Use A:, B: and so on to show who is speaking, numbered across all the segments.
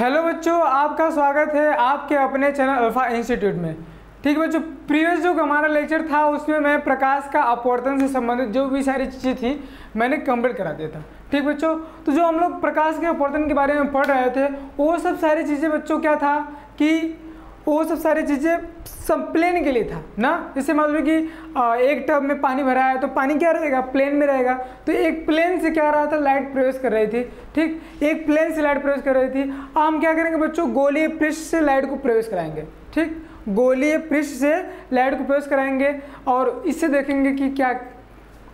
A: Hello बच्चों, आपका स्वागत है आपके अपने चैनल अल्फ़ा इंस्टीट्यूट में। ठीक है बच्चों, प्रीवियस जो हमारा लेक्चर था, उसमें मैं प्रकाश का अपवर्तन से संबंधित जो भी सारी चीज़ें थी, मैंने कंप्लीट करा दिया था। ठीक बच्चों तो जो हम लोग प्रकाश के अपवर्तन के बारे में पढ़ रहे थे, वो सब सारी चीज़ें बच्चों क्या था कि वो सब सारी चीज़ें सब प्लेन के लिए था, ना? जैसे मान लो कि एक टब में पानी भरा है तो पानी क्या रहेगा? प्लेन में रहेगा। तो एक प्लेन से क्या रहा था? लाइट प्रवेश कर रही थी, ठीक? एक प्लेन से लाइट प्रवेश कर रही थी। अब हम क्या करेंगे बच्चों? गोलीय पृष्ठ से लाइट को प्रवेश कराएँगे, ठीक? गोलीय पृष्ठ से लाइट को प्रवेश कराएँगे और इससे देखेंगे कि क्या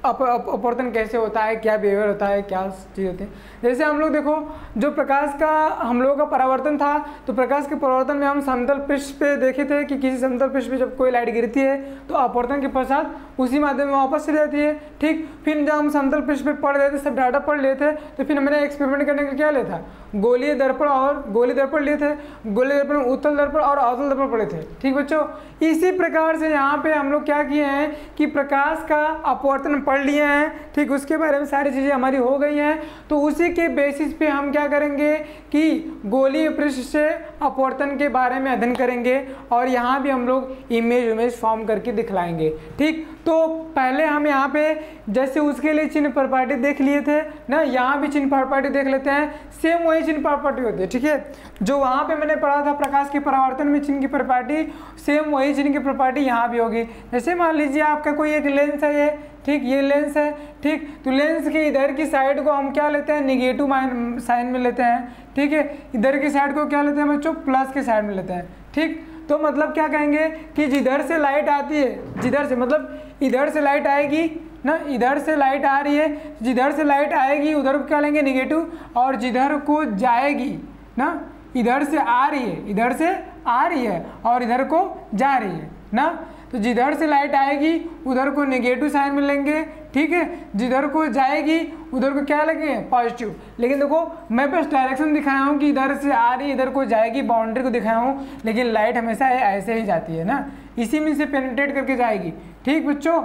A: अपवर्तन कैसे होता है, क्या बिहेवियर होता है, क्या चीज़ होती है। जैसे हम लोग देखो, जो प्रकाश का हम लोगों का परावर्तन था तो प्रकाश के परावर्तन में हम समतल पृष्ठ पे देखे थे कि किसी समतल पृष्ठ पे जब कोई लाइट गिरती है तो अपवर्तन के पश्चात उसी माध्यम में वापस चली जाती है। ठीक, फिर जब हम समतल पृष्ठ पे पढ़ रहे थे, सब डाटा पढ़ लिए थे तो फिर हमने एक्सपेरिमेंट करने का क्या लिया था? गोलीय दर्पण और गोली दर्पण लिए थे। गोली दर्पण, उत्तल दर्पण और अवतल दर्पण पढ़े थे। ठीक बच्चों, इसी प्रकार से यहाँ पे हम लोग क्या किए हैं कि प्रकाश का अपवर्तन पढ़ लिए हैं, ठीक, उसके बारे में सारी चीज़ें हमारी हो गई हैं तो उसी के बेसिस पे हम क्या करेंगे कि गोली पृष्ठ से अपवर्तन के बारे में अध्ययन करेंगे और यहाँ भी हम लोग इमेज इमेज फॉर्म करके दिखलाएँगे, ठीक। तो पहले हम यहाँ पे जैसे उसके लिए चिन्ह प्रॉपर्टी देख लिए थे, ना, यहाँ भी चिन्ह प्रॉपर्टी देख लेते हैं सेम वही चिन्ह प्रॉपर्टी होती है, ठीक है। जो वहाँ पे मैंने पढ़ा था प्रकाश के परावर्तन में चिन्ह की प्रॉपर्टी सेम वही चिन्ह की प्रॉपर्टी यहाँ भी होगी। जैसे मान लीजिए आपका कोई एक लेंस है ये ठीक ये लेंस है, ठीक? तो लेंस के इधर की साइड को हम क्या लेते हैं? निगेटिव साइन में लेते हैं, ठीक है? इधर की साइड को क्या लेते हैं बच्चों? प्लस के साइड में लेते हैं, ठीक? तो मतलब क्या कहेंगे कि जिधर से लाइट आती है, जिधर से मतलब इधर से लाइट आएगी ना? इधर से लाइट आ रही है, जिधर से लाइट आएगी, उधर क्या लेंगे? निगेटिव और जिधर को जाएगी ना? इधर से आ रही है, इधर से आ रही है, और इधर को जा रही है ना? तो जिधर से लाइट आएगी, उधर को नेगेटिव साइन में लेंगे ठीक है? जिधर को जाएगी, उधर को क्या लगेंगे? पॉजिटिव लेकिन देखो, मैं बस डायरेक्शन दिखाया हूँ कि इधर से आ रही, इधर को जाएगी बाउंड्री को दिखाया हूँ, लेकिन लाइट हमेशा ऐसे ही जाती है ना? इसी में से पेनिट्रेट करके जाएगी। ठीक बच्चों?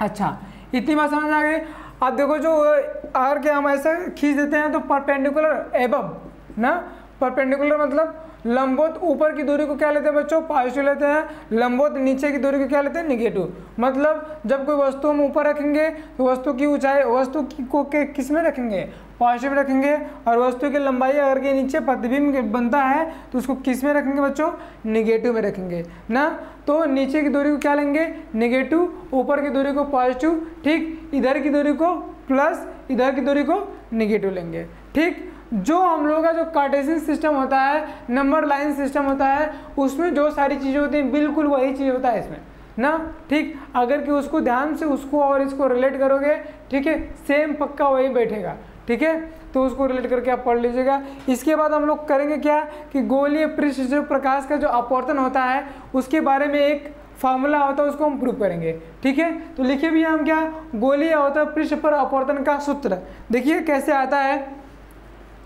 A: अच्छा इतनी बात समझ आ गई। अब देखो जो अगर के हम ऐसा खींच देते हैं तो परपेंडिकुलर एबब ना? परपेंडिकुलर मतलब लंबोत ऊपर की दूरी को क्या लेते हैं बच्चों? पॉजिटिव लेते हैं। लंबोत नीचे की दूरी को क्या लेते हैं? निगेटिव मतलब जब कोई वस्तु हम ऊपर रखेंगे तो वस्तु की ऊंचाई, वस्तु की को किसमें रखेंगे? पॉजिटिव रखेंगे। और वस्तु की लंबाई अगर के नीचे प्रतिबिंब बनता है तो उसको किसमें रखेंगे बच्चों? निगेटिव में रखेंगे। ना? तो नीचे की दूरी को क्या लेंगे? निगेटिव ऊपर की दूरी को पॉजिटिव ठीक? इधर की दूरी को प्लस इधर की दूरी को निगेटिव लेंगे। ठीक? जो हम लोगों का जो कार्टेशियन सिस्टम होता है नंबर लाइन सिस्टम होता है, उसमें जो सारी चीज़ें होती हैं, बिल्कुल वही चीज़ होता है इसमें। ना? ठीक? अगर कि उसको ध्यान से उसको और इसको रिलेट करोगे, ठीक है? सेम पक्का वही बैठेगा। ठीक है? तो उसको रिलेट करके आप पढ़ लीजिएगा। इसके बाद हम लोग करेंगे क्या? कि गोलीय पृष्ठ जो प्रकाश का जो अपवर्तन होता है, उसके बारे में एक फार्मूला होता है, उसको हम प्रूव करेंगे। ठीक है? तो लिखिए भी हम क्या? गोलीय होता है पृष्ठ पर अपवर्तन का सूत्र। देखिए कैसे आता है।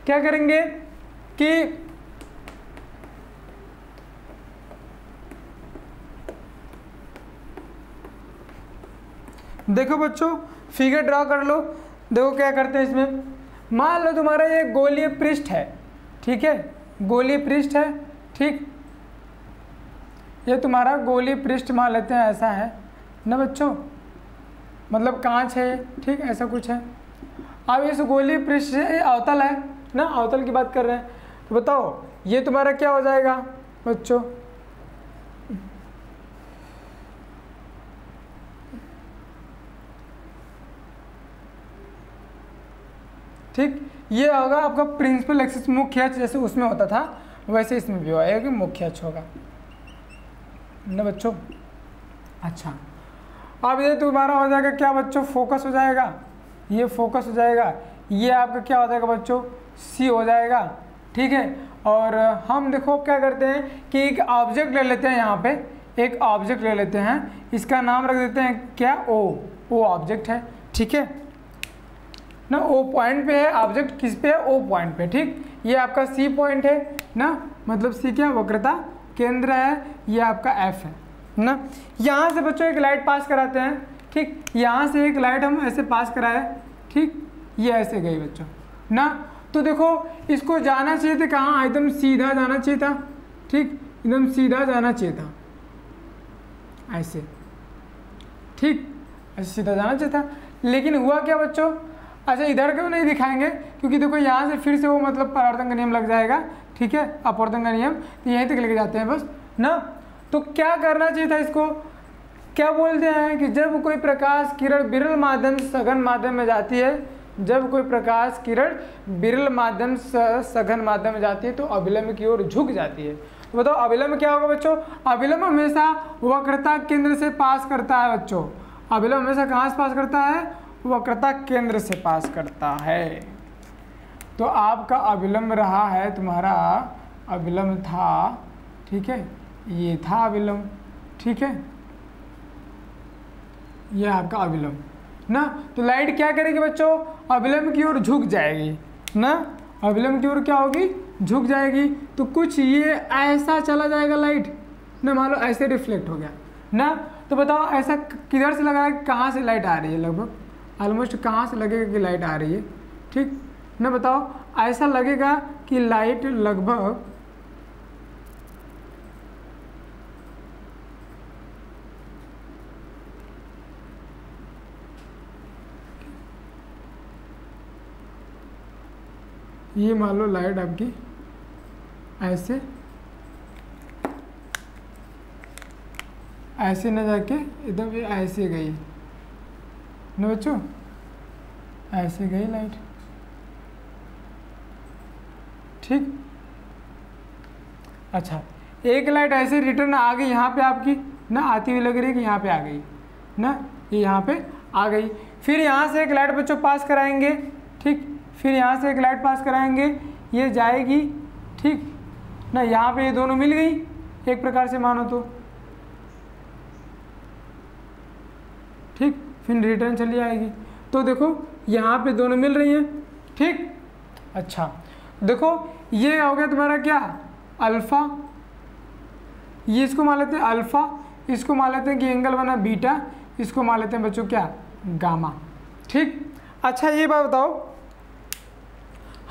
A: क्या करेंगे कि देखो बच्चों फिगर ड्रॉ कर लो। देखो क्या करते हैं इसमें। मान लो तुम्हारा ये गोलीय पृष्ठ है, ठीक है? गोलीय पृष्ठ है, ठीक? ये तुम्हारा गोलीय पृष्ठ मान लेते हैं, ऐसा है। ना बच्चों? मतलब कांच है, ठीक? ऐसा कुछ है। अब इस गोलीय पृष्ठ से अवतल है। ना अवतल की बात कर रहे हैं। तो बताओ, ये तुम्हारा क्या हो जाएगा? बच्चों। ठीक, ये होगा आपका प्रिंसिपल एक्सिस मुख्य अक्ष जैसे उसमें होता था, वैसे इसमें भी होगा मुख्य अक्ष होगा। ना बच्चों? अच्छा। अब ये तुम्हारा हो जाएगा क्या बच्चों? फोकस हो जाएगा। ये फोकस हो जाएगा। ये आपका क्या हो जाएगा बच्चों? सी हो जाएगा, ठीक है? और हम देखो क्या करते हैं कि एक ऑब्जेक्ट ले लेते हैं यहाँ पे, एक ऑब्जेक्ट ले लेते हैं। इसका नाम रख देते हैं क्या? ओ ओ ऑब्जेक्ट है, ठीक है? ना ओ पॉइंट पे है ऑब्जेक्ट किस पे है? ओ पॉइंट पे, ठीक? ये आपका सी पॉइंट है, ना? मतलब सी क्या? वक्रता केंद्र है, ये आपका एफ़ है, ना? यहाँ से बच्चों एक लाइट पास कराते हैं, ठीक? यहाँ से एक लाइट हम ऐसे पास कराए, ठीक? ये ऐसे गई बच्चों, ना? तो देखो, इसको जाना चाहिए था कहाँ? एकदम सीधा जाना चाहिए था। ठीक? एकदम सीधा जाना चाहिए था। ऐसे। ठीक? ऐसे सीधा जाना चाहिए था। लेकिन हुआ क्या बच्चों? अच्छा इधर क्यों नहीं दिखाएँगे? क्योंकि देखो, यहाँ से फिर से वो मतलब परावर्तन का नियम लग जाएगा। ठीक है? अपवर्तन का नियम। तो यहीं तक लेके जाते हैं बस। ना? तो क्या करना चाहिए था इसको? क्या बोलते हैं कि जब कोई प्रकाश किरण विरल माध्यम सघन माध्यम में जाती है जब कोई प्रकाश किरण बिरल माध्यम से, सघन माध्यम में जाती है तो अविलंब की ओर झुक जाती है। तो बताओ, अविलंब क्या होगा बच्चों? अविलंब हमेशा वक्रता केंद्र से पास करता है बच्चों। अविलंब हमेशा कहाँ से पास करता है? वक्रता केंद्र से पास करता है। तो आपका अविलंब रहा है तुम्हारा अविलंब था, ठीक है? ये था अविलंब, ठीक है? ये आपका अविलंब, ना? तो लाइट क्या करेगी बच्चों? अविलंब की ओर झुक जाएगी, ना? अविलंब की ओर क्या होगी? झुक जाएगी। तो कुछ ये ऐसा चला जाएगा लाइट ना? मान लो ऐसे रिफ्लेक्ट हो गया, ना? तो बताओ ऐसा किधर से लगा है कहाँ से लाइट आ रही है लगभग? ऑलमोस्ट कहाँ से लगेगा कि लाइट आ रही है? ठीक? ना बताओ, ऐसा लगेगा कि लाइट लगभग ये मान लो लाइट आपकी ऐसे ऐसे न जाके एकदम ये ऐसे गई। न बच्चों, ऐसे गई लाइट। ठीक? अच्छा एक लाइट ऐसे रिटर्न आ गई यहाँ पे आपकी, ना आती हुई लग रही है कि यहाँ पे आ गई? ना, ये यहाँ पे आ गई। फिर यहाँ से एक लाइट बच्चों पास कराएँगे। फिर यहाँ से एक लाइट पास कराएँगे, ये जाएगी, ठीक? ना, यहाँ पे ये दोनों मिल गई, एक प्रकार से मानो तो। ठीक? फिर रिटर्न चली आएगी। तो देखो, यहाँ पे दोनों मिल रही हैं, ठीक? अच्छा देखो, ये हो गया तुम्हारा क्या? अल्फ़ा। ये इसको मान लेते हैं अल्फ़ा, इसको मान लेते हैं कि एंगल बना बीटा इसको मान लेते हैं बच्चों क्या? गामा। ठीक? अच्छा ये बात बताओ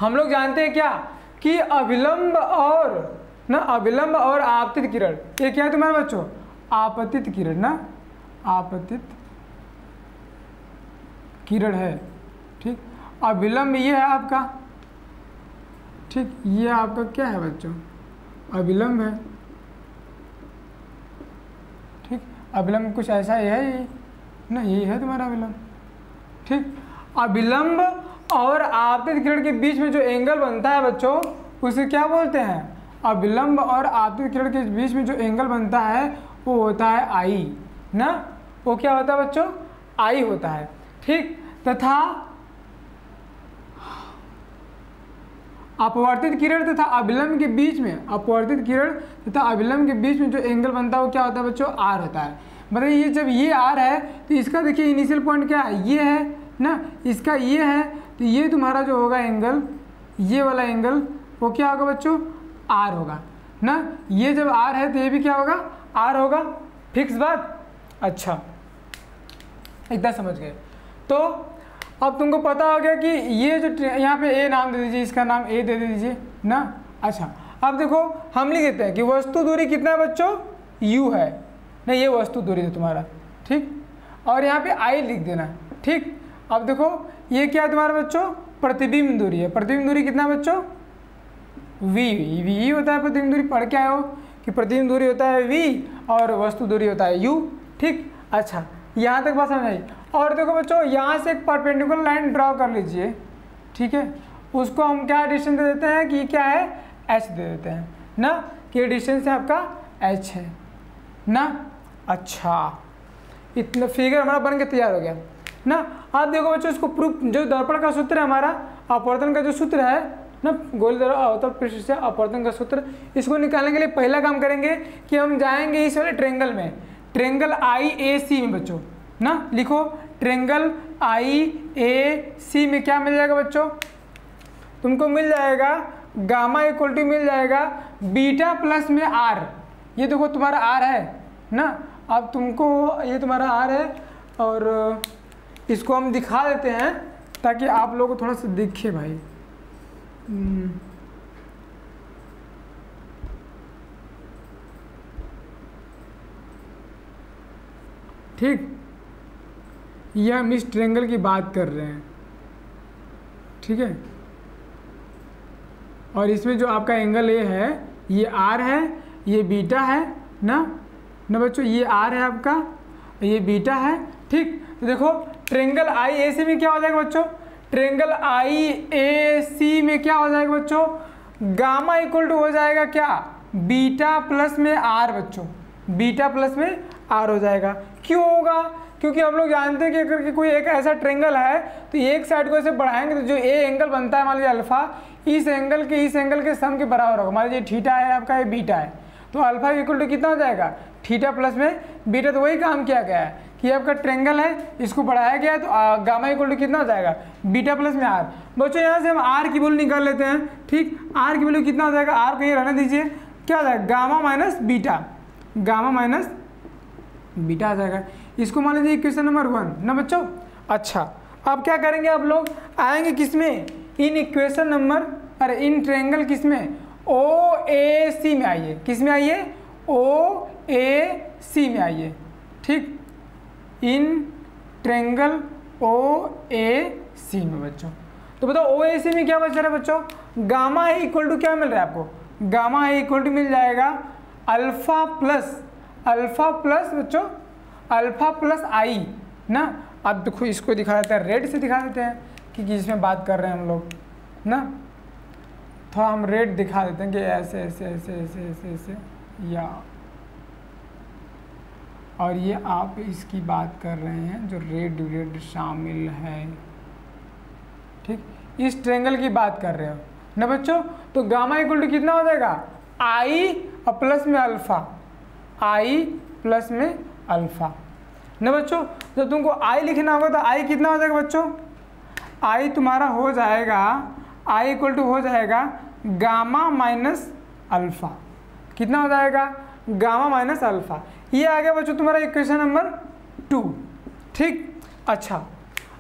A: हम लोग जानते हैं क्या? कि अविलंब और, ना, अविलंब और आपतित किरण। ये क्या है तुम्हारे बच्चों? आपतित किरण, ना? आपतित किरण है। ठीक? अविलंब ये है आपका। ठीक? ये आपका क्या है बच्चों? अविलंब है। ठीक? अविलंब कुछ ऐसा ही है ये? ना ये है तुम्हारा अविलंब। ठीक? अविलंब और आपतित किरण के बीच में जो एंगल बनता है बच्चों, उसे क्या बोलते हैं? अविलंब और आपतित किरण के बीच में जो एंगल बनता है, वो होता है आई, ना? वो क्या होता है बच्चों? आई होता है। ठीक? तथा अपवर्तित किरण तथा अविलंब के बीच में, अपवर्तित किरण तथा अविलंब के बीच में जो एंगल बनता है, वो क्या होता है बच्चों? आर होता है। बताइए, ये जब ये आर है तो इसका देखिए इनिशियल पॉइंट क्या है? ये है, ना? इसका ये है तो ये तुम्हारा जो होगा एंगल, ये वाला एंगल, वो क्या होगा बच्चों? आर होगा। ना? ये जब आर है तो ये भी क्या होगा? आर होगा। फिक्स बात? अच्छा। इतना समझ गए। तो अब तुमको पता हो गया कि ये जो यहाँ पे ए नाम दे दीजिए, इसका नाम ए दे दीजिए, ना? अच्छा। अब देखो, हम लिख देते हैं कि वस्तु दूरी कितना है बच्चों? यू है। नहीं, ये वस्तु दूरी है तुम्हारा। ठीक? और यहाँ पे आई लिख देना। ठीक? अब देखो ये क्या है तुम्हारा बच्चों? प्रतिबिंब दूरी है। प्रतिबिंब दूरी कितना बच्चों? वी वी होता है प्रतिबिंब दूरी। पढ़ के आए हो कि प्रतिबिंब दूरी होता है वी और वस्तु दूरी होता है यू ठीक? अच्छा यहाँ तक बात समझ आई और देखो बच्चों, यहाँ से एक परपेंडिकुलर लाइन ड्रॉ कर लीजिए। ठीक है? उसको हम क्या डिस्टेंस दे देते हैं कि क्या है? एच दे देते हैं। ना? कि डिस्टेंस है आपका एच है। ना? अच्छा। इतना फिगर हमारा बन के तैयार हो गया। ना, आप देखो बच्चों, इसको प्रूफ जो दर्पण का सूत्र है हमारा, अपवर्तन का जो सूत्र है, ना, गोल अवतल पृष्ठ से अपवर्तन का सूत्र, इसको निकालने के लिए पहला काम करेंगे कि हम जाएँगे इस वाले ट्रेंगल में। ट्रेंगल आई ए सी में बच्चों, ना, लिखो ट्रेंगल आई ए सी में क्या मिल जाएगा बच्चों? तुमको मिल जाएगा गामा इक्वल टू मिल जाएगा बीटा प्लस में आर ये देखो, तुम्हारा आर है, ना, अब तुमको, ये तुम्हारा आर है, और इसको हम दिखा देते हैं ताकि आप लोगों को थोड़ा सा दिखे भाई। हम्म, ठीक। यह हम इस ट्रेंगल की बात कर रहे हैं। ठीक है? और इसमें जो आपका एंगल ये है ये आर है ये बीटा है ना? ना बच्चों ये आर है आपका ये बीटा है। ठीक तो देखो ट्रेंगल आई ए सी में क्या हो जाएगा बच्चों? ट्रेंगल आई ए सी में क्या हो जाएगा बच्चों? गामा इक्वल टू हो जाएगा क्या? बीटा प्लस में आर बच्चों। बीटा प्लस में आर हो जाएगा। क्यों होगा? क्योंकि हम लोग जानते हैं कि अगर कि कोई एक ऐसा ट्रेंगल है तो एक साइड को ऐसे बढ़ाएँगे तो जो ए एंगल बनता है, मान लीजिए अल्फ़ा, इस एंगल के, इस एंगल के सम के बराबर होगा। मान लीजिए थीटा है आपका, ये बीटा है। तो अल्फ़ा इक्वल टू कितना हो जाएगा? थीटा प्लस में बीटा तो वही काम किया गया है। कि आपका ट्रेंगल है, इसको बढ़ाया गया तो गामा इक्वल टू कितना हो जाएगा? बीटा प्लस में आर बच्चों, यहाँ से हम आर की वैल्यू निकाल लेते हैं, ठीक? आर की वैल्यू कितना हो जाएगा? आर को ये रहने दीजिए। क्या हो जाएगा? Gamma minus beta gamma minus beta आ जाएगा। इसको मान लीजिए क्वेश्चन नंबर वन ना बच्चों? अच्छा अब क्या करेंगे आप लोग? आएँगे किसमें इन इक्वेशन नंबर अरे, इन ट्रेंगल किसमें ओ ए सी में आइए। किसमें आइए? ओ ए सी में आइए। ठीक? इन ट्रेंगल ओ ए सी में बच्चों। तो बताओ, ओ ए सी में क्या बच रहा है बच्चों? गामा है इक्वल टू क्या मिल रहा है आपको? गामा है इक्वल टू मिल जाएगा अल्फ़ा प्लस अल्फ़ा प्लस बच्चों, अल्फ़ा प्लस आई, ना? अब देखो, इसको दिखा देते हैं, रेड से दिखा देते हैं कि जिसमें बात कर रहे हैं हम लोग, ना? थोड़ा हम रेड दिखा देते हैं कि ऐसे ऐसे ऐसे ऐसे ऐसे ऐसे, या। और ये आप इसकी बात कर रहे हैं, जो रेड रेड शामिल है। ठीक? इस ट्रेंगल की बात कर रहे हो। ना बच्चों तो गामा इक्वल टू कितना हो जाएगा? आई और प्लस में अल्फ़ा आई प्लस में अल्फ़ा ना बच्चों, जब तुमको आई लिखना होगा तो आई कितना हो जाएगा बच्चों? आई तुम्हारा हो जाएगा आई इक्वल टू हो जाएगा गामा माइनस अल्फ़ा कितना हो जाएगा? गामा माइनस अल्फ़ा ये आ गया बच्चों तुम्हारा इक्वेशन नंबर टू ठीक? अच्छा।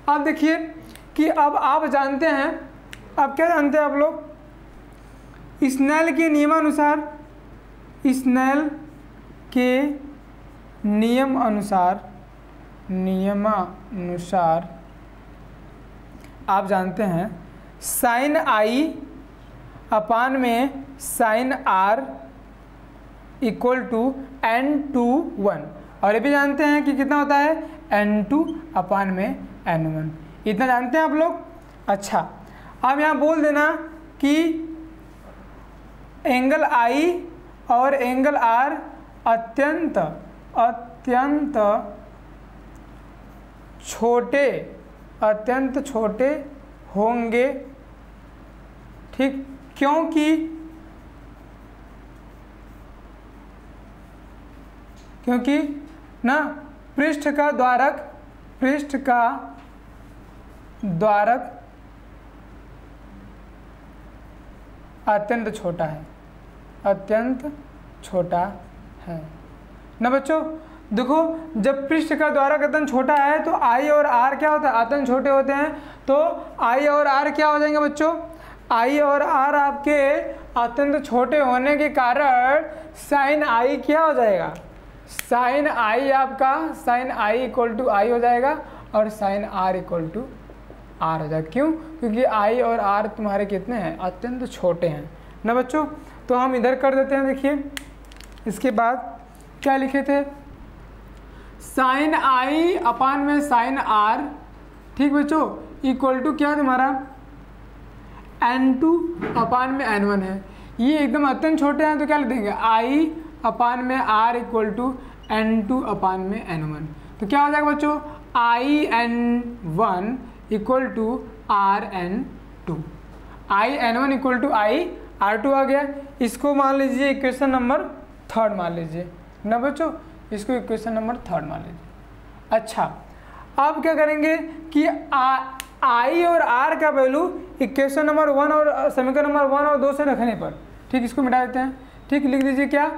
A: अब देखिए कि अब आप जानते हैं, अब क्या जानते हैं आप लोग? स्नेल के नियमानुसार स्नेल के नियम अनुसार नियमानुसार आप जानते हैं साइन आई अपान में sine R equal to N two one. और ये भी जानते हैं कि कितना होता है? एन टू अपान में एन वन। इतना जानते हैं आप लोग? अच्छा अब यहाँ बोल देना कि एंगल आई और एंगल आर अत्यंत अत्यंत छोटे अत्यंत छोटे होंगे। ठीक? क्योंकि क्योंकि ना, पृष्ठ का द्वारक, पृष्ठ का द्वारक अत्यंत छोटा है। अत्यंत छोटा है। ना बच्चों, देखो, जब पृष्ठ का द्वारक अत्यंत छोटा है तो आई और आर क्या होता है? अत्यंत छोटे होते हैं। तो आई और आर क्या हो जाएँगे बच्चों? आई और आर आपके अत्यंत छोटे होने के कारण साइन आई क्या हो जाएगा? साइन आई आपका, sine I equal to I हो जाएगा और sine R equal to R हो जाएगा। क्यों? क्योंकि आई और आर तुम्हारे कितने हैं? अत्यंत छोटे हैं। ना बच्चों तो हम इधर कर देते हैं, देखिए। इसके बाद क्या लिखे थे? साइन आई अपान में साइन आर ठीक बच्चों? इक्वल टू क्या तुम्हारा? एन टू अपान में एन वन है। ये एकदम अत्यंत छोटे हैं तो क्या लिख देंगे? आई अपान में R equal to N two upon में एन वन तो क्या हो जाएगा बच्चों? I N one equal to R N two I N one equal to I R two आ गया. इसको मान लीजिए इक्वेशन नंबर थर्ड मान लीजिए. ना बच्चों? इसको इक्वेशन नंबर थर्ड मान लीजिए. अच्छा अब क्या करेंगे कि आ, आई और आर का वैल्यू इक्वेशन नंबर वन और समीकरण नंबर वन और दो से रखने पर. ठीक इसको मिटा देते हैं. ठीक लिख दीजिए क्या?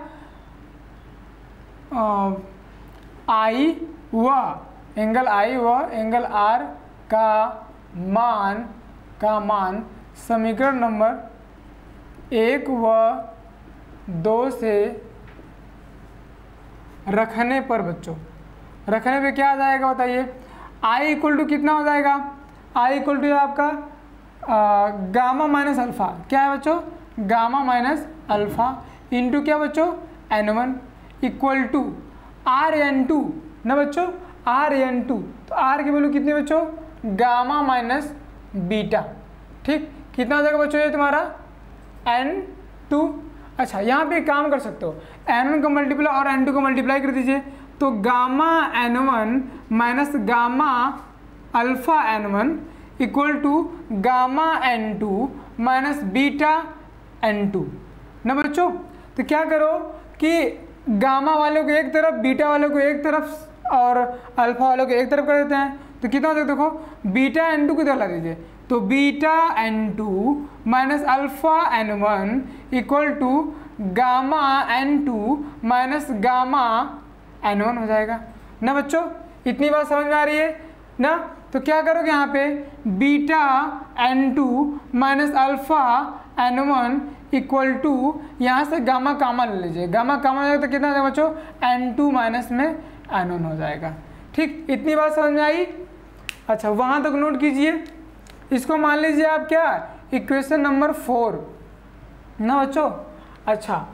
A: आई व एंगल आई व एंगल आर का मान का मान समीकरण नंबर एक व दो से रखने पर बच्चों, रखने पे क्या आ जाएगा बताइए? आई इक्वल टू कितना हो जाएगा? आई इक्वल टू आपका गामा माइनस अल्फ़ा। क्या है बच्चों? Gamma minus alpha. इंटू क्या बच्चों? N one. Equal to r n two. ना बच्चों, आर एन टू। तो आर की वैल्यू कितनी बच्चों? Gamma minus beta. ठीक? कितना हो जाएगा बच्चों ये तुम्हारा? N two. अच्छा यहाँ पे काम कर सकते हो। एन वन को मल्टीप्लाई और एन टू को मल्टीप्लाई कर दीजिए। तो gamma n one minus gamma alpha n one equal to gamma n two minus beta n two. ना बच्चों तो क्या करो कि गामा वालों को एक तरफ़, बीटा वालों को एक तरफ़ और अल्फ़ा वालों को एक तरफ़ कर देते हैं। तो कितना हो जाएगा देखो, बीटा एन टू किधर ला दीजिए। तो beta n two minus alpha n one equal to gamma n two minus gamma n one हो जाएगा। ना बच्चों, इतनी बात समझ में आ रही है? ना? तो क्या करोगे यहाँ पे? Beta n two minus alpha n one equal to यहाँ से गामा कामा ले लीजिए। गामा कामा जाएगा तो कितना हो जाएगा बच्चों? एन टू माइनस में एन वन हो जाएगा। ठीक, इतनी बात समझ में आई? अच्छा वहाँ तक नोट कीजिए। इसको मान लीजिए आप क्या? इक्वेशन नंबर फोर ना बच्चों? अच्छा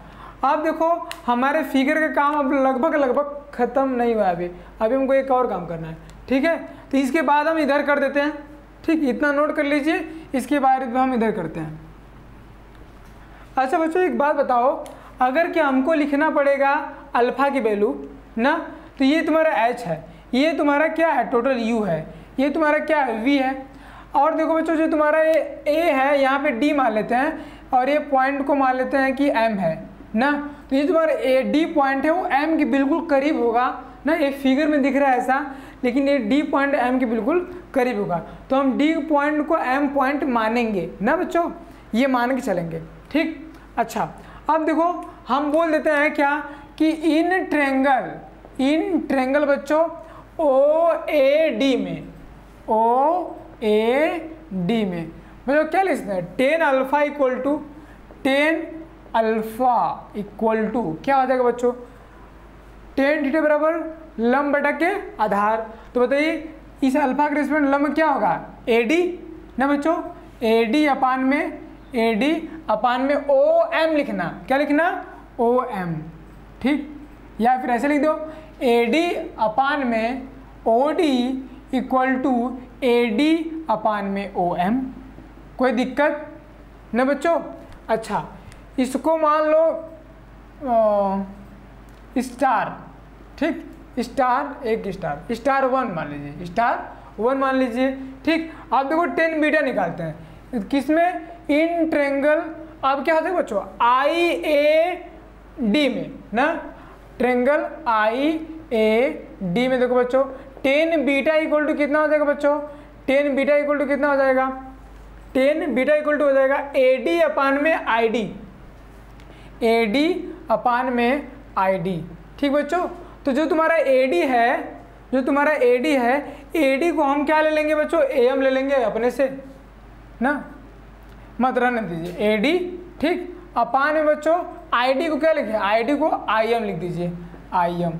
A: अब देखो, हमारे फिगर का काम अब लगभग लगभग ख़त्म नहीं हुआ अभी। अभी हमको एक और काम करना है। ठीक है? तो इसके बाद हम इधर कर देते हैं। ठीक, इतना नोट कर लीजिए। इसके बाद हम इधर करते हैं। अच्छा बच्चों, एक बात बताओ। अगर कि हमको लिखना पड़ेगा अल्फ़ा की वैल्यू, ना? तो ये तुम्हारा एच है। ये तुम्हारा क्या है? टोटल यू है। ये तुम्हारा क्या है? वी है। और देखो बच्चों, जो तुम्हारा ये ए है, यहाँ पे डी मान लेते हैं और ये पॉइंट को मान लेते हैं कि एम है, ना? तो ये तुम्हारा ए डी पॉइंट है, वो एम के बिल्कुल करीब होगा, ना? ये फिगर में दिख रहा है ऐसा, लेकिन ये डी पॉइंट एम के बिल्कुल करीब होगा। तो हम डी पॉइंट को एम पॉइंट मानेंगे, ना बच्चों? ये मान के चलेंगे, ठीक? अच्छा अब देखो, हम बोल देते हैं क्या कि इन ट्रेंगल इन ट्रेंगल बच्चों ओ ए डी में ओ ए डी में मतलब क्या लिखते हैं? Tan alpha equal to tan alpha equal to क्या हो जाएगा बच्चों? टेन थीटा बराबर लंब बटा के आधार। तो बताइए, इस अल्फ़ा के रिस्पेक्ट लंब क्या होगा? ए डी ना बच्चों ए डी अपान में ए डी अपान में ओ एम लिखना। क्या लिखना? ओ एम ठीक? या फिर ऐसे लिख दो। ए डी अपान में O D equal to A D upon में ओ एम कोई दिक्कत? न बच्चों? अच्छा इसको मान लो स्टार ठीक? स्टार एक स्टार स्टार वन मान लीजिए। स्टार वन मान लीजिए। ठीक? आप देखो टेन बीटा निकालते हैं। किसमें? इन ट्रेंगल, अब क्या होता है बच्चों? आई ए डी में, ना? ट्रेंगल आई ए डी में देखो बच्चों टेन बीटा इक्वल टू कितना हो जाएगा बच्चों? टेन बीटा इक्वल टू कितना हो जाएगा? टेन बीटा इक्वल टू हो जाएगा ए डी अपान में I D A D upon में आई डी ठीक बच्चों? तो जो तुम्हारा ए डी है, जो तुम्हारा ए डी है ए डी को हम क्या ले लेंगे बच्चों? ए एम ले लेंगे अपने से। ना? मत रहने दीजिए। ए डी ठीक? अपान में बच्चों आई डी को क्या लिखे आई डी को आई एम लिख दीजिए। आई एम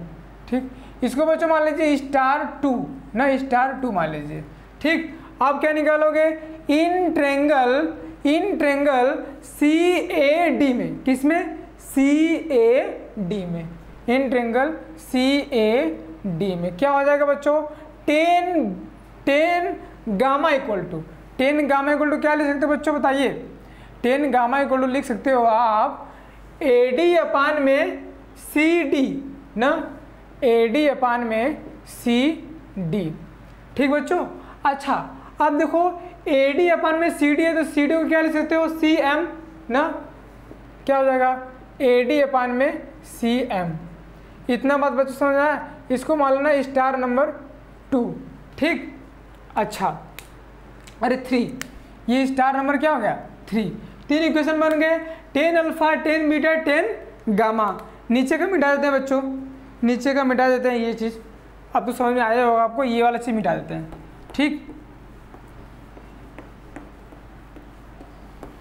A: ठीक? इसको बच्चों मान लीजिए स्टार टू ना स्टार टू मान लीजिए, ठीक? आप क्या निकालोगे? In triangle in triangle C A D में। किसमें? सी ए डी में। इन ट्रेंगल सी ए डी में। क्या हो जाएगा बच्चों? Tan tan gamma equal to tan gamma equal to क्या लिख सकते हो बच्चों बताइए? टेन गामा इक्वल टू लिख सकते हो आप ए डी अपान में सी डी न? ए डी अपान में सी डी ठीक बच्चों? अच्छा अब देखो ए डी अपान में सी डी है तो सी डी को क्या लिख सकते हो? सी एम ना? क्या हो जाएगा? ए डी अपान में सी एम इतना बात बच्चों समझ आया? इसको मान लेना स्टार नंबर टू ठीक? अच्छा। अरे थ्री ये स्टार नंबर क्या हो गया? थ्री तीन इक्वेशन बन गए। Tan alpha tan beta tan gamma नीचे का मिटा देते हैं बच्चों। नीचे का मिटा देते हैं ये चीज़। अब तो समझ में आया होगा आपको, ये वाला चीज़ मिटा देते हैं। ठीक?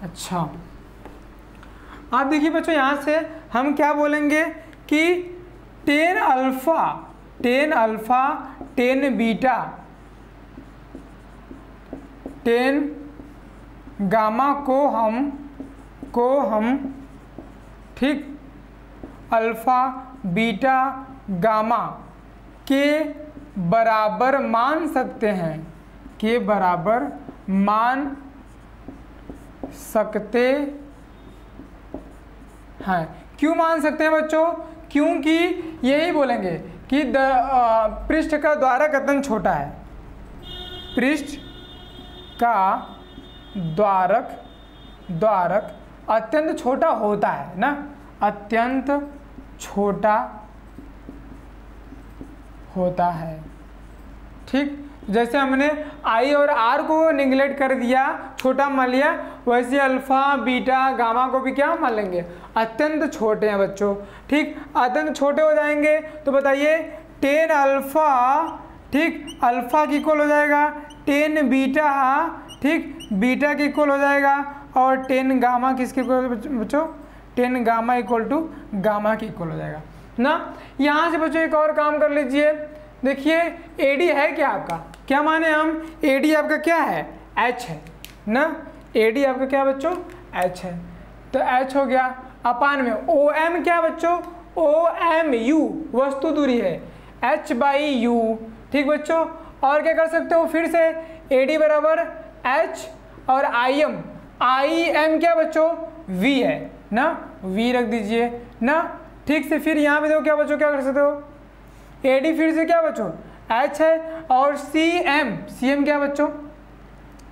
A: अच्छा। आप देखिए बच्चों, यहाँ से हम क्या बोलेंगे कि tan alpha tan alpha tan beta tan gamma को हम को हम ठीक अल्फ़ा, बीटा, गामा के बराबर मान सकते हैं। के बराबर मान सकते हैं। क्यों मान सकते हैं बच्चों? क्योंकि यही बोलेंगे कि पृष्ठ का द्वारा कथन छोटा है। पृष्ठ का द्वारक द्वारक अत्यंत छोटा होता है, ना? अत्यंत छोटा होता है। ठीक? जैसे हमने आई और आर को निगलेक्ट कर दिया, छोटा मान लिया, वैसे अल्फ़ा बीटा गामा को भी क्या मान लेंगे? अत्यंत छोटे हैं बच्चों। ठीक? अत्यंत छोटे हो जाएँगे तो बताइए टेन अल्फ़ा ठीक? अल्फ़ा की इक्वल हो जाएगा टेन बीटा ठीक? बीटा की इक्वल हो जाएगा और टेन गामा किसके इक्वल बच्चों? Tan gamma equal to gamma की इक्वल हो जाएगा। ना? यहाँ से बच्चों एक और काम कर लीजिए। देखिए एडी है क्या आपका? क्या माने हम? एडी आपका क्या है? एच है। ना? एडी आपका क्या बच्चों? एच है। तो एच हो गया अपान में। ओ एम क्या बच्चों? ओ एम यू वस्तु दूरी है। एच बाई यू ठीक बच्चों, और क्या कर सकते हो फिर से? ए डी बराबर एच और आई एम आई एम क्या बच्चों? वी है, ना? वी रख दीजिए, ना? ठीक से फिर यहाँ पे देखो क्या बच्चों, क्या कर सकते हो? ए डी फिर से क्या बच्चों? एच है और सी एम सी एम क्या बच्चों?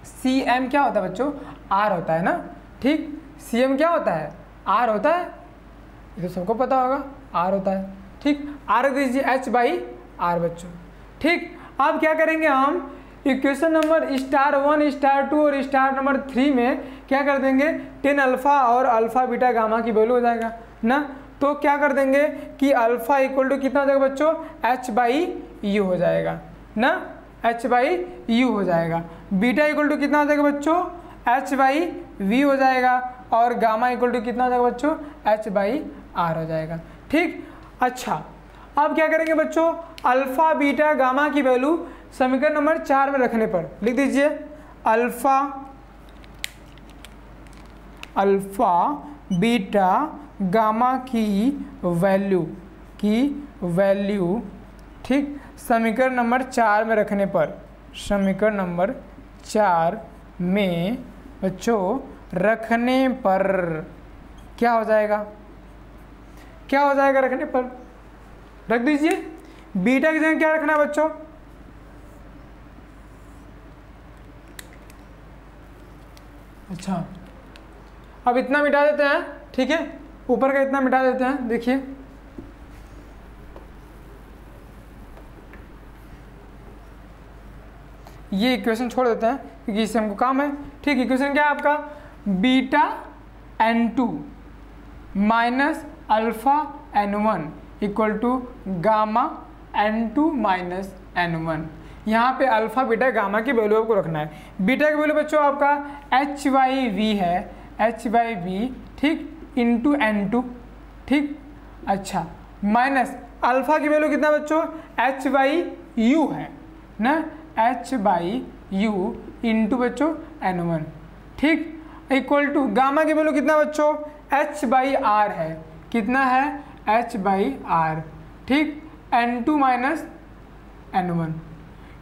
A: सी एम क्या होता है बच्चों? आर होता है ना? ठीक? सी एम क्या होता है? आर होता है? ये तो सबको पता होगा आर होता है। ठीक? आर दीजिए एच बाई आर बच्चों। ठीक, अब क्या करेंगे हम? Equation number star one star two और स्टार नंबर थ्री में क्या कर देंगे? टेन अल्फ़ा और अल्फ़ा बीटा गामा की वैल्यू हो जाएगा, ना? तो क्या कर देंगे कि अल्फ़ा इक्वल टू कितना हो जाएगा बच्चों? एच बाई यू हो जाएगा, ना? एच बाई यू हो जाएगा। बीटा इक्वल टू कितना हो जाएगा बच्चों? एच बाई वी हो जाएगा और गामा इक्वल टू कितना हो जाएगा बच्चों? एच बाई आर हो जाएगा। ठीक अच्छा। अब क्या करेंगे बच्चों? अल्फ़ा, बीटा, गामा की वैल्यू समीकरण नंबर चार में रखने पर लिख दीजिए। अल्फ़ा अल्फ़ा, बीटा, गामा की वैल्यू की वैल्यू, ठीक? समीकरण नंबर चार में रखने पर, समीकरण नंबर चार में बच्चों रखने पर क्या हो जाएगा? क्या हो जाएगा रखने पर? रख दीजिए। बीटा की जगह क्या रखना है बच्चों? अच्छा। अब इतना मिटा देते हैं, ठीक है? ऊपर का इतना मिटा देते हैं, देखिए। ये इक्वेशन छोड़ देते हैं, क्योंकि इससे हमको काम है। ठीक इक्वेशन क्या है आपका? Beta n two minus alpha n one. Equal to gamma n two minus n one. यहाँ पे अल्फ़ा, बीटा, गामा की वैल्यू आपको रखना है। बीटा की वैल्यू बच्चों आपका एच वाई वी है। एच वाई वी, ठीक इंटू एन टू ठीक। अच्छा माइनस अल्फ़ा की वैल्यू कितना बच्चों? एच वाई यू है, ना? एच बाई यू इंटू बच्चों एन वन ठीक। इक्वल टू गामा की वैल्यू कितना बच्चों? एच बाई आर है। कितना है? एच बाई आर ठीक? N two minus n one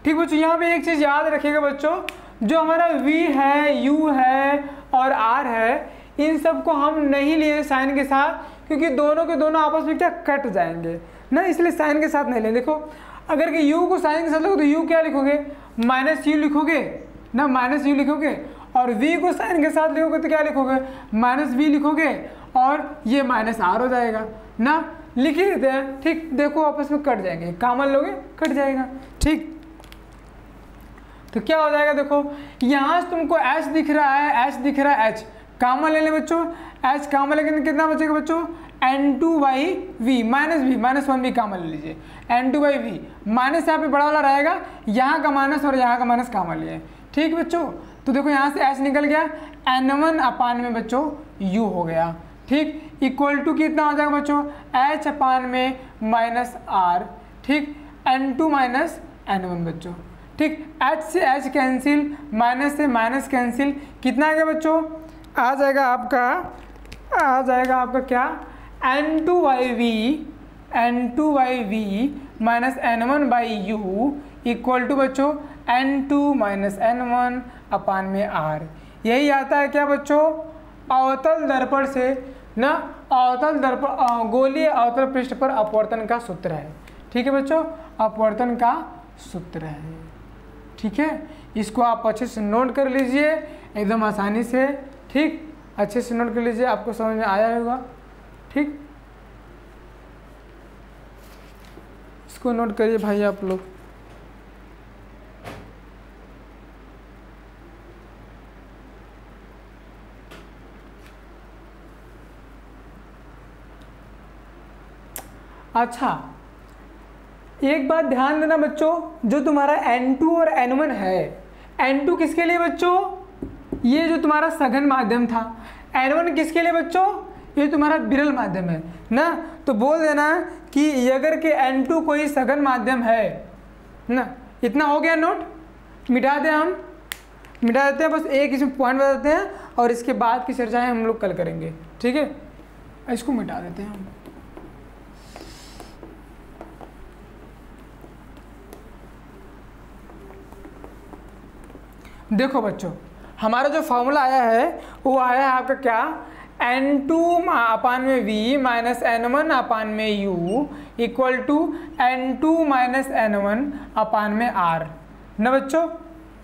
A: ठीक बच्चों, यहाँ पे एक चीज़ याद रखिएगा बच्चों, जो हमारा v है, u है और r है, इन सबको हम नहीं लिए साइन के साथ, क्योंकि दोनों के दोनों आपस में क्या कट जाएँगे। ना, इसलिए साइन के साथ नहीं लें। देखो, अगर कि u को साइन के साथ लिखो तो u क्या लिखोगे? माइनस यू लिखोगे? ना माइनस यू लिखोगे? और v को साइन के साथ लिखोगे तो क्या लिखोगे? माइनस वी लिखोगे? और ये माइनस आर हो जाएगा। ना, लिख ही देते हैं। ठीक, देखो आपस में कट जाएँगे। कामन लोगे, कट जाएगा। ठीक। तो क्या हो जाएगा देखो, यहाँ से तुमको एच दिख रहा है एच दिख रहा है एच कामन ले लें बच्चों। एच कामन लेकिन कितना बचेगा बच्चों? N two by v minus v minus one v common ले लीजिए। N two by v minus यहाँ पे बड़ा वाला रहेगा। यहाँ का माइनस और यहाँ का माइनस कामन लिए। ठीक बच्चों? तो देखो यहाँ से एच निकल गया। एन वन अपान में बच्चों यू हो गया। ठीक? इक्वल टू कितना आ जाएगा बच्चों? एच अपान में माइनस आर ठीक? N two minus n one बच्चों। ठीक? एच से एच कैंसिल माइनस से माइनस कैंसिल कितना आ गया बच्चों? आ जाएगा आपका, आ जाएगा आपका क्या? N two by v n two by v minus n one by u equal to बच्चों n two minus n one upon में आर यही आता है क्या बच्चों? अवतल दर्पण से ना अवतल दर्पण गोलीय अवतल पृष्ठ पर अपवर्तन का सूत्र है। ठीक है बच्चों? अपवर्तन का सूत्र है। ठीक है? इसको आप अच्छे से नोट कर लीजिए, एकदम आसानी से। ठीक? अच्छे से नोट कर लीजिए, आपको समझ में आया होगा। ठीक? इसको नोट करिए भाई आप लोग। अच्छा एक बात ध्यान देना बच्चों, जो तुम्हारा N2 और N1 है N2 किसके लिए बच्चों? ये जो तुम्हारा सघन माध्यम था। N1 किसके लिए बच्चों? ये तुम्हारा बिरल माध्यम है, ना? तो बोल देना कि अगर के N2 कोई सघन माध्यम है, ना? इतना हो गया नोट मिटा दें हम। मिटा देते हैं, बस एक इसमें पॉइंट बता देते हैं और इसके बाद की चर्चाएँ हम लोग कल करेंगे, ठीक है? इसको मिटा देते हैं हम। देखो बच्चों, हमारा जो फॉर्मूला आया है, वो आया है आपका क्या? एन टू अपान में v minus n one upon में u equal to n two minus n one upon में आर न बच्चों?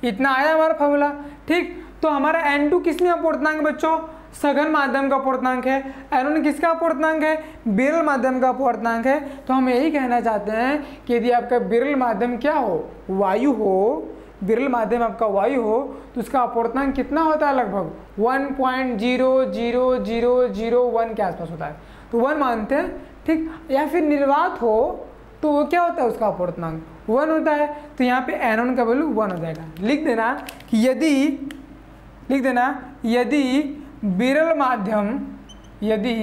A: इतना आया हमारा फॉर्मूला ठीक? तो हमारा एन टू किसमें अपूर्णांक बच्चों? सघन माध्यम का अपूर्णांक है। एन वन किसका अपूर्णांक है? बिरल माध्यम का अपूर्णांक है। तो हम यही कहना चाहते हैं कि यदि आपका बिरल माध्यम क्या हो? वायु हो विरल माध्यम आपका वायु हो तो उसका अपूर्णांक कितना होता है लगभग? One point zero zero zero zero one के आसपास होता है। तो वन मानते हैं, ठीक? या फिर निर्वात हो तो वो क्या होता है उसका अपूर्णांक वन होता है तो यहाँ पे एन का वैल्यू वन हो जाएगा। लिख देना कि यदि, लिख देना, यदि विरल माध्यम, यदि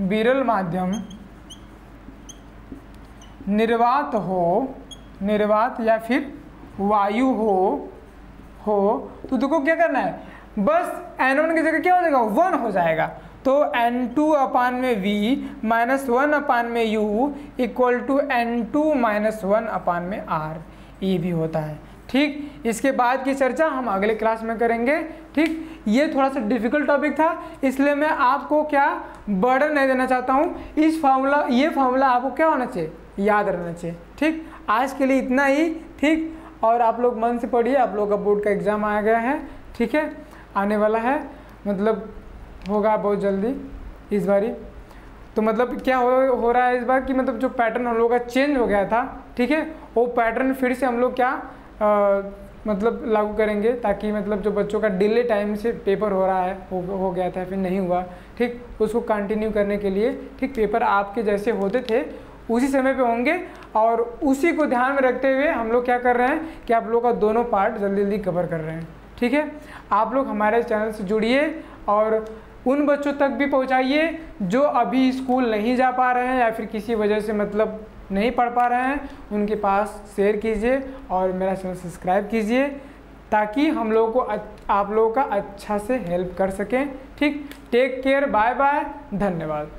A: विरल माध्यम निर्वात हो, निर्वात या फिर वायु हो हो तो देखो क्या करना है? बस एन वन की जगह क्या हो जाएगा? वन हो जाएगा। तो एन टू अपान में वी माइनस वन अपान में u equal to n two minus one upon में आर ये भी होता है। ठीक? इसके बाद की चर्चा हम अगले क्लास में करेंगे। ठीक? ये थोड़ा सा डिफ़िकल्ट टॉपिक था, इसलिए मैं आपको क्या बर्डन नहीं देना चाहता हूँ। इस फार्मूला ये फार्मूला आपको क्या होना चाहिए? याद रहना चाहिए। ठीक? आज के लिए इतना ही। ठीक? और आप लोग मन से पढ़िए आप लोग का बोर्ड का एग्ज़ाम आ गया है ठीक है? आने वाला है मतलब होगा बहुत जल्दी इस बारी। तो मतलब क्या हो हो रहा है इस बार कि मतलब जो पैटर्न हम लोग का चेंज हो गया था ठीक है? वो पैटर्न फिर से हम लोग क्या आ, मतलब लागू करेंगे ताकि मतलब जो बच्चों का डिले टाइम से पेपर हो रहा है हो, हो गया था फिर नहीं हुआ ठीक? उसको कंटिन्यू करने के लिए ठीक? पेपर आपके जैसे होते थे उसी समय पे होंगे और उसी को ध्यान में रखते हुए हम लोग क्या कर रहे हैं कि आप लोग का दोनों पार्ट जल्दी जल्दी कवर कर रहे हैं। ठीक है? आप लोग हमारे चैनल से जुड़िए और उन बच्चों तक भी पहुंचाइए जो अभी स्कूल नहीं जा पा रहे हैं या फिर किसी वजह से मतलब नहीं पढ़ पा रहे हैं, उनके पास शेयर कीजिए और मेरा चैनल सब्सक्राइब कीजिए ताकि हम लोगों को आप लोगों का अच्छा से हेल्प कर सकें। ठीक? टेक केयर बाय बाय धन्यवाद।